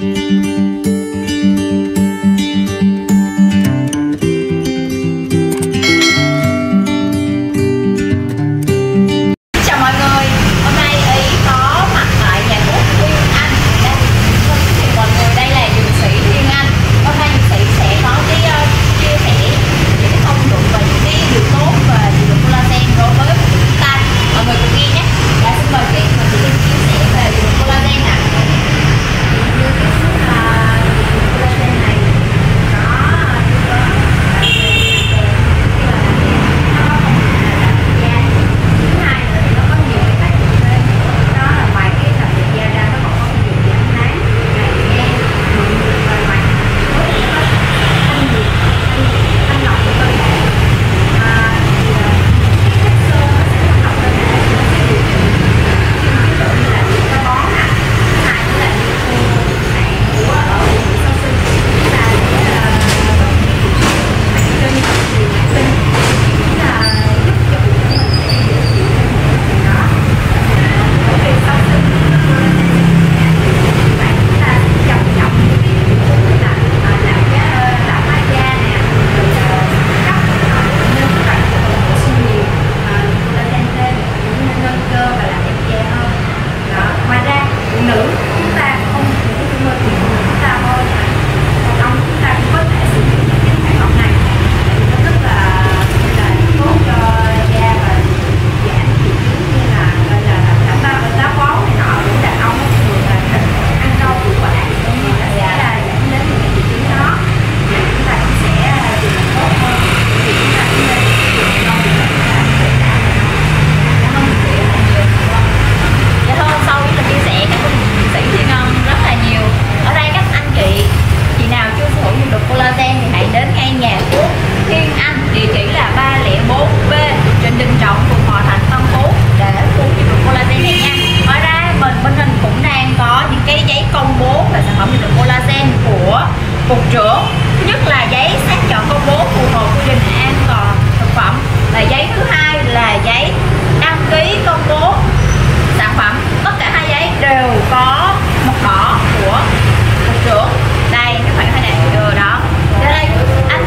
Música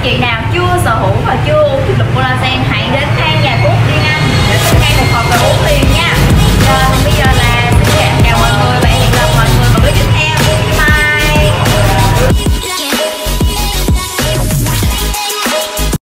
chị nào chưa sở hữu và chưa uống thực lực collagen